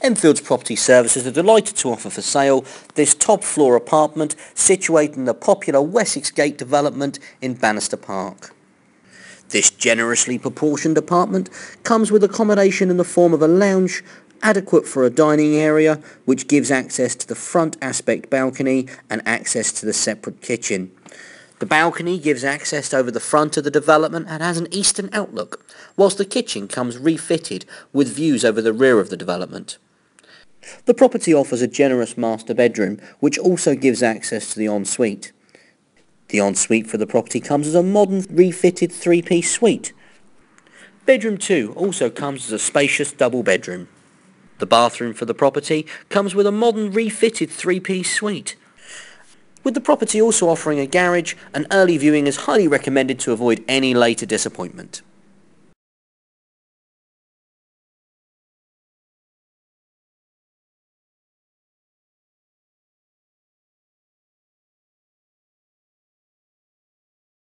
Enfield's Property Services are delighted to offer for sale this top floor apartment situated in the popular Wessex Gate development in Banister Park. This generously proportioned apartment comes with accommodation in the form of a lounge adequate for a dining area which gives access to the front aspect balcony and access to the separate kitchen. The balcony gives access over the front of the development and has an eastern outlook, whilst the kitchen comes refitted with views over the rear of the development. The property offers a generous master bedroom which also gives access to the ensuite. The ensuite for the property comes as a modern refitted three-piece suite. Bedroom 2 also comes as a spacious double bedroom. The bathroom for the property comes with a modern refitted three-piece suite. With the property also offering a garage, an early viewing is highly recommended to avoid any later disappointment.